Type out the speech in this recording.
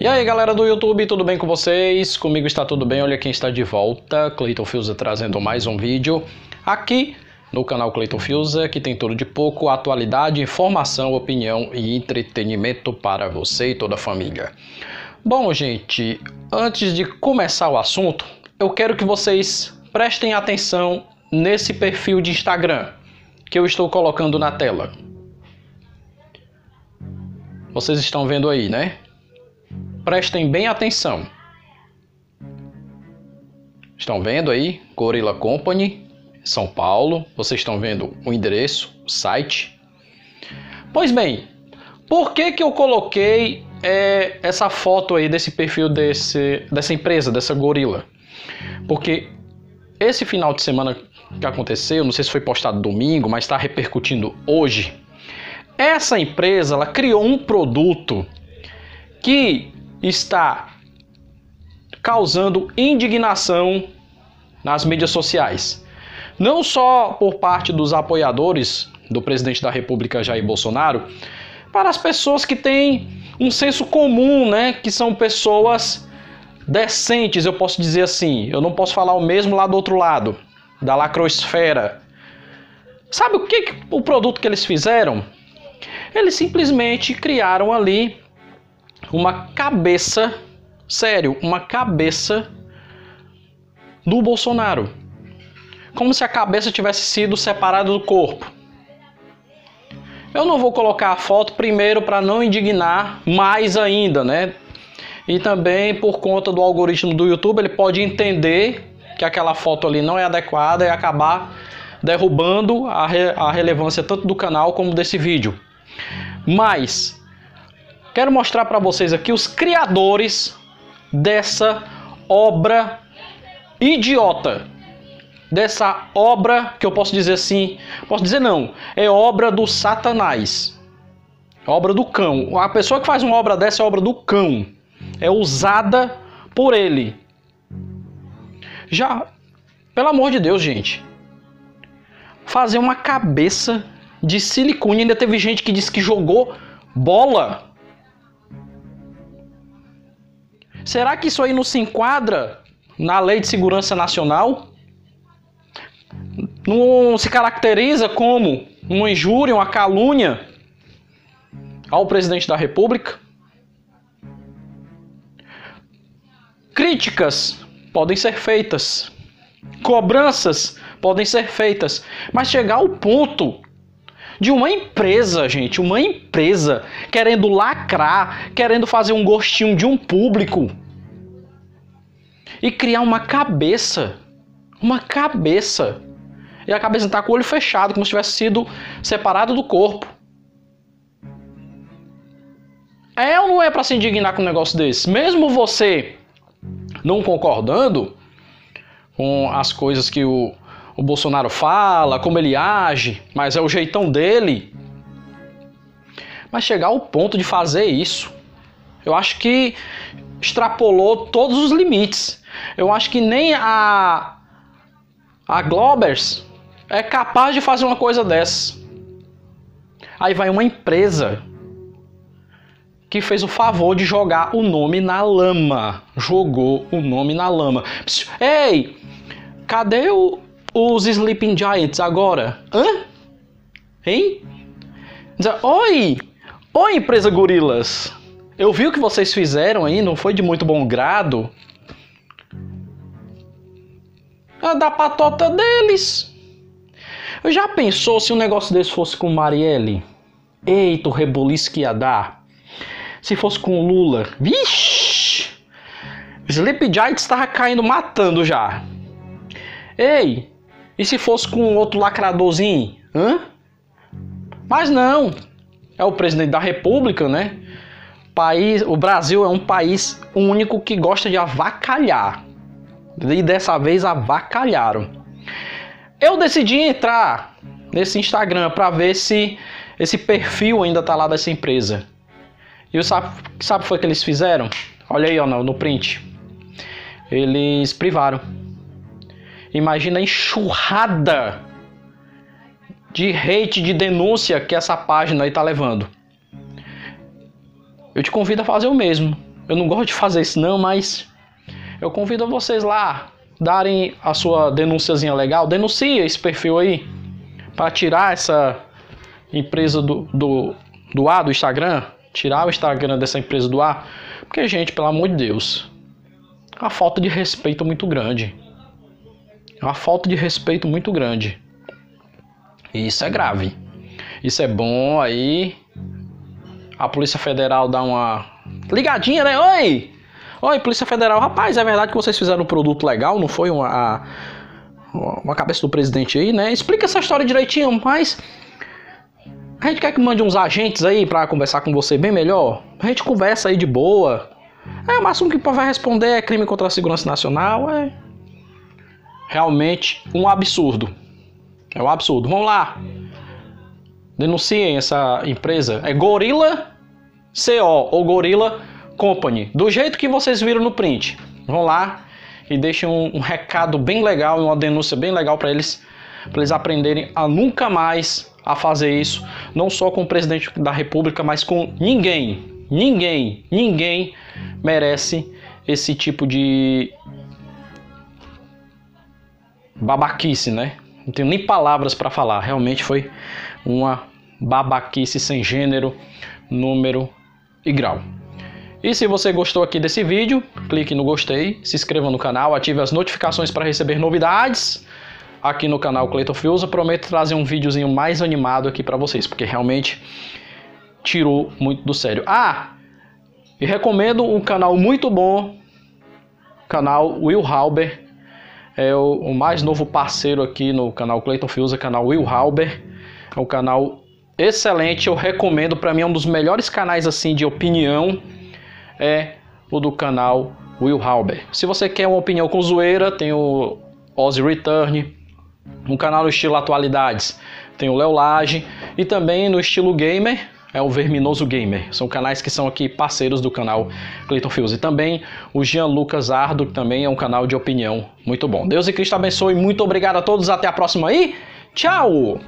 E aí galera do YouTube, tudo bem com vocês? Comigo está tudo bem, olha quem está de volta, Cleiton Fiuza trazendo mais um vídeo aqui no canal Cleiton Fiuza, que tem tudo de pouco, atualidade, informação, opinião e entretenimento para você e toda a família. Bom gente, antes de começar o assunto, eu quero que vocês prestem atenção nesse perfil de Instagram que eu estou colocando na tela. Vocês estão vendo aí, né? Prestem bem atenção. Estão vendo aí? Gorilla Company, São Paulo. Vocês estão vendo o endereço, o site. Pois bem, por que, que eu coloquei é, essa foto aí desse perfil desse, dessa empresa, dessa gorila? Porque esse final de semana que aconteceu, não sei se foi postado domingo, mas está repercutindo hoje. Essa empresa ela criou um produto que está causando indignação nas mídias sociais. Não só por parte dos apoiadores do presidente da República Jair Bolsonaro, para as pessoas que têm um senso comum, né, que são pessoas decentes, eu posso dizer assim. Eu não posso falar o mesmo lá do outro lado, da lacrosfera. Sabe o que, que o produto que eles fizeram? Eles simplesmente criaram ali uma cabeça, sério, uma cabeça do Bolsonaro. Como se a cabeça tivesse sido separada do corpo. Eu não vou colocar a foto primeiro para não indignar mais ainda, né? E também por conta do algoritmo do YouTube, ele pode entender que aquela foto ali não é adequada e acabar derrubando a, re a relevância tanto do canal como desse vídeo. Mas quero mostrar para vocês aqui os criadores dessa obra idiota. Dessa obra que eu posso dizer assim, posso dizer não, é obra do Satanás. Obra do cão. A pessoa que faz uma obra dessa é obra do cão. É usada por ele. Já, pelo amor de Deus, gente. Fazer uma cabeça de silicone. Ainda teve gente que disse que jogou bola. Será que isso aí não se enquadra na Lei de Segurança Nacional? Não se caracteriza como uma injúria, uma calúnia ao presidente da República? Críticas podem ser feitas, cobranças podem ser feitas, mas chegar ao ponto de uma empresa, gente, uma empresa querendo lacrar, querendo fazer um gostinho de um público e criar uma cabeça, uma cabeça. E a cabeça está com o olho fechado, como se tivesse sido separado do corpo. É ou não é para se indignar com um negócio desse? Mesmo você não concordando com as coisas que o, o Bolsonaro fala, como ele age, mas é o jeitão dele. Mas chegar ao ponto de fazer isso, eu acho que extrapolou todos os limites. Eu acho que nem a a Globers é capaz de fazer uma coisa dessa. Aí vai uma empresa que fez o favor de jogar o nome na lama. Jogou o nome na lama. Ei, cadê o, os Sleeping Giants agora? Hã? Hein? Oi! Oi, empresa Gorilas! Eu vi o que vocês fizeram aí, não foi de muito bom grado. É da patota deles. Já pensou se um negócio desse fosse com Marielle? Eita, o reboliço que ia dar. Se fosse com Lula. Vixe! Sleep Giants estava caindo matando já. Ei, e se fosse com outro lacradorzinho? Hã? Mas não. É o presidente da República, né? País, o Brasil é um país único que gosta de avacalhar. E dessa vez avacalharam. Eu decidi entrar nesse Instagram para ver se esse perfil ainda tá lá dessa empresa. E sabe, sabe foi que eles fizeram? Olha aí, ó, no, no print. Eles privaram. Imagina a enxurrada de hate, de denúncia que essa página aí tá levando. Eu te convido a fazer o mesmo. Eu não gosto de fazer isso não, mas eu convido vocês lá darem a sua denúnciazinha legal. Denuncia esse perfil aí para tirar essa empresa do, do, do ar do Instagram, tirar o Instagram dessa empresa do ar, porque gente, pelo amor de Deus, é uma falta de respeito muito grande. É uma falta de respeito muito grande. E isso é grave. Isso é bom aí. A Polícia Federal dá uma ligadinha, né? Oi! Oi, Polícia Federal. Rapaz, é verdade que vocês fizeram um produto legal, não foi uma, uma cabeça do presidente aí, né? Explica essa história direitinho, mas a gente quer que mande uns agentes aí para conversar com você bem melhor. A gente conversa aí de boa. É, o máximo que vai responder é crime contra a segurança nacional. É realmente um absurdo. É um absurdo. Vamos lá. Denunciem essa empresa. É Gorila CO ou Gorila Company. Do jeito que vocês viram no print. Vão lá e deixem um, um recado bem legal e uma denúncia bem legal para eles, para eles aprenderem a nunca mais a fazer isso, não só com o presidente da República, mas com ninguém. Ninguém, ninguém merece esse tipo de babaquice, né? Não tenho nem palavras para falar. Realmente foi uma babaquice sem gênero, número e grau. E se você gostou aqui desse vídeo, clique no gostei, se inscreva no canal, ative as notificações para receber novidades aqui no canal Cleiton Fiusa. Prometo trazer um videozinho mais animado aqui para vocês, porque realmente tirou muito do sério. Ah, e recomendo um canal muito bom, canal Will Halber, é o, o mais novo parceiro aqui no canal Cleiton Fiusa, canal Will Halber. É um canal excelente, eu recomendo, para mim é um dos melhores canais assim de opinião é o do canal Will Halber. Se você quer uma opinião com zoeira, tem o Ozzy Return, um canal no estilo atualidades, tem o Léo Lage e também no estilo gamer é o Verminoso Gamer. São canais que são aqui parceiros do canal Clayton Fields. E também o Jean Lucas Ardo, que também é um canal de opinião muito bom. Deus e Cristo abençoe. Muito obrigado a todos. Até a próxima aí. Tchau!